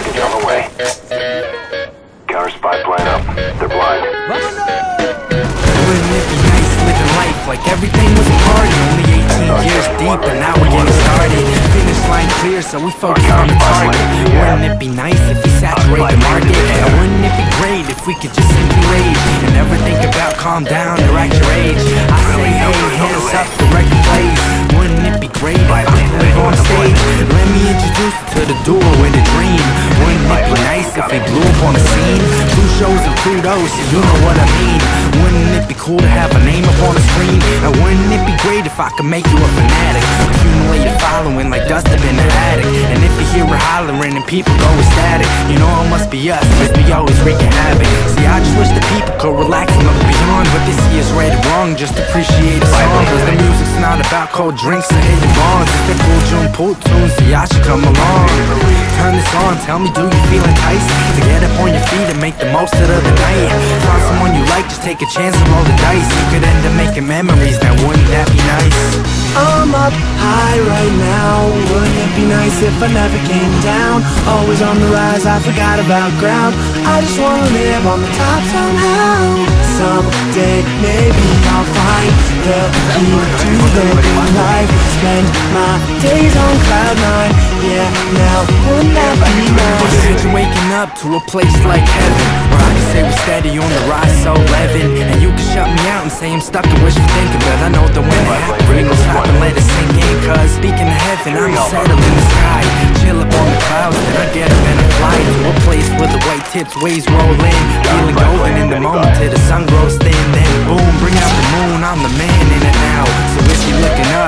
package on the way. Counter spy plane up. They're blind. Wouldn't it be nice living life like everything was a party? Only 18 years deep and now we're getting started. Finish line clear, so we focus on the target. Wouldn't it be nice if we saturate the market? And wouldn't it be great if we could just simply rage and never think about calm down or act your age? I say, hey, hands up, the record plays. Wouldn't it be great if I could live on stage? Let me introduce you to the duo with a dream. Wouldn't it be nice if we blew up on the scene? Two shows and kudos, you know what I mean. Wouldn't it be cool to have a name up on the screen? And wouldn't it be great if I could make you a fanatic? Accumulate a following like dust up in the attic. And if you hear her hollering and people go ecstatic, you know it must be us, cause we always wreaking havoc. See, I just wish the people could relax and look beyond what cold drinks and hitting bonds. It's the cool June pool tunes, see, I should come along. Turn this on, tell me, do you feel enticed? To get up on your feet and make the most of the night. Find someone you like, just take a chance and roll the dice. You could end up making memories, now wouldn't that be nice? I'm up high right now. Wouldn't it be nice if I never came down? Always on the rise, I forgot about ground. I just wanna live on the top somehow. Someday, maybe the key to the life. Spend my days on cloud nine. Yeah, now wouldn't that be nice? Imagine waking up to a place like heaven Where I can say we're steady on the rise, so leaven. And you can shut me out and say I'm stuck in wishful thinking But I know that when it happens, we gon' stop and let it sink in. Cause speaking of heaven, I'm settled in the sky. Chill up on the clouds, then I get up and I fly To a place where the white tips waves roll in. Feeling golden in the moment till the sun grows thin. Then boom, bring out the moon, I'm the man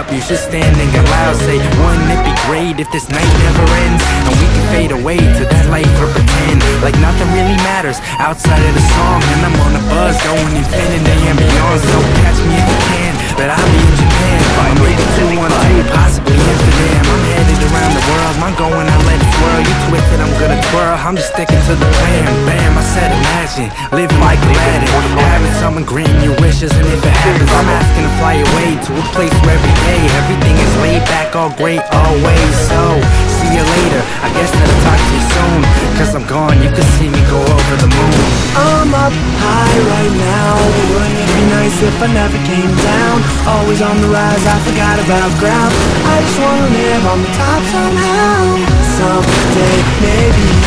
up, you should stand and loud. Say, wouldn't it be great if this night never ends? And we can fade away to that light or pretend Like nothing really matters outside of the song. And I'm on a buzz going infinity and beyond. So I'm just sticking to the plan Bam, I said imagine, living like Aladdin Having someone grant your wishes and if it happens I'm asking to fly away to a place where every day Everything is laid back, all great, always So, see you later, I guess that I'll talk to you soon Cause I'm gone, you can see me go over the moon I'm up high right now. Wouldn't it be nice if I never came down? Always on the rise, I forgot about ground. I just wanna live on the top somehow. Someday, maybe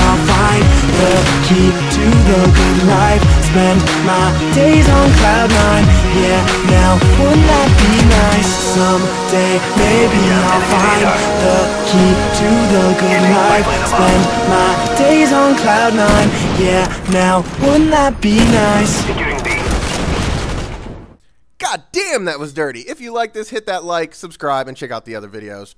key to the good life. Spend my days on cloud nine. Yeah, now wouldn't that be nice? Someday, maybe I'll find the key to the good life. Spend my days on cloud nine. Yeah, now wouldn't that be nice? God damn, that was dirty. If you like this, hit that like, subscribe, and check out the other videos.